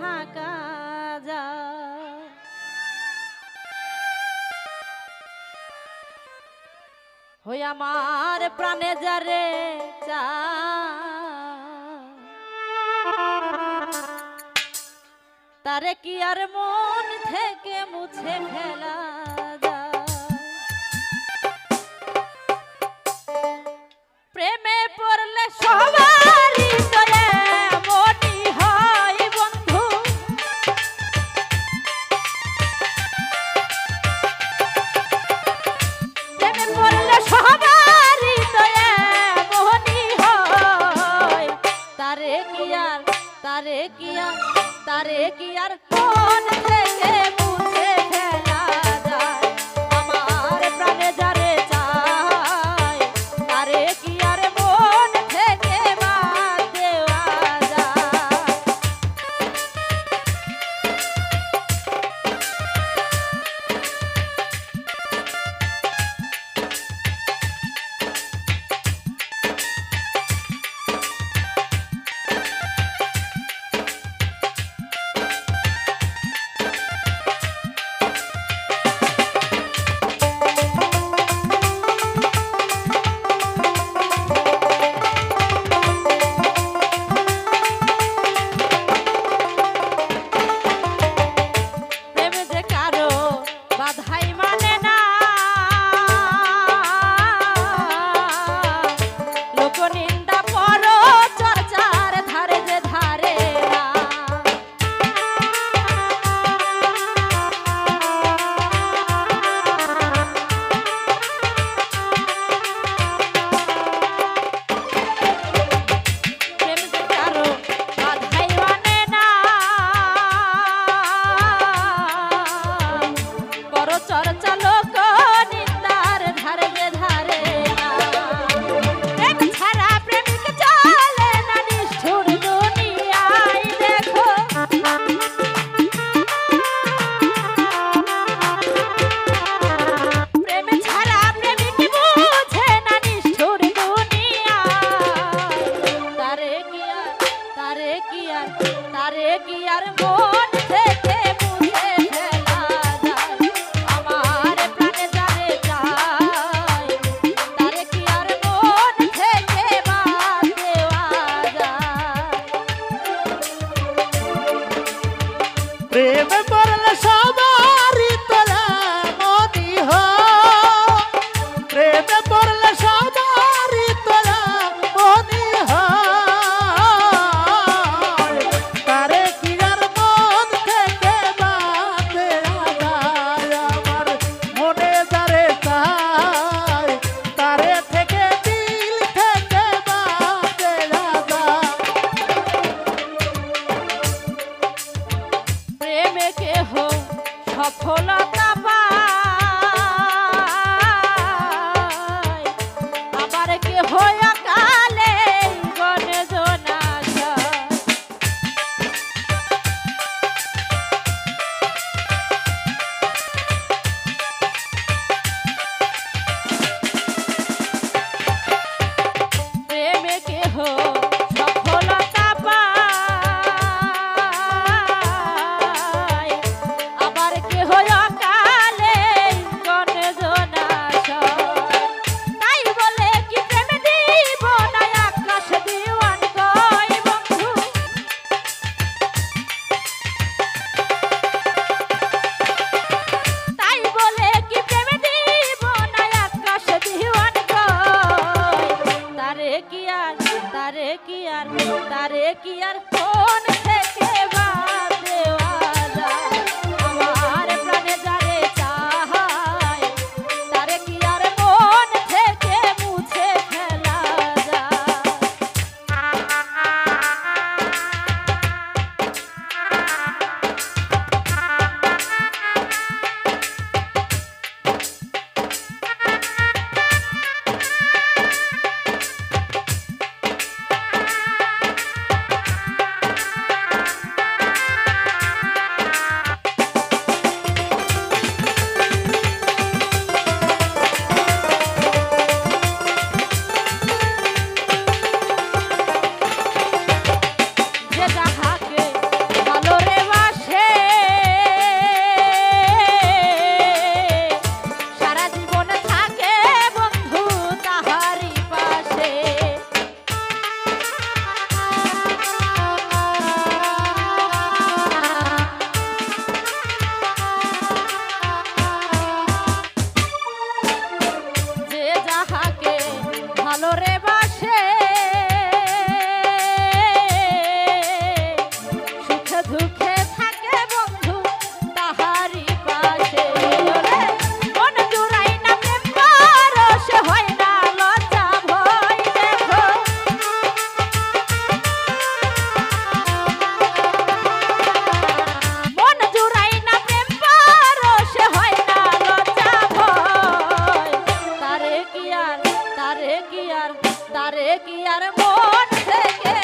থাকা যায়। হই আমার প্রাণে যারে চা। তারে কি আর মন থেকে মুছে ফেলা? কি আর সফলতা তারে কি আর তারে কি আর তারে কি আর ফোন থেকে কি আর তারে কি আর মন থেকে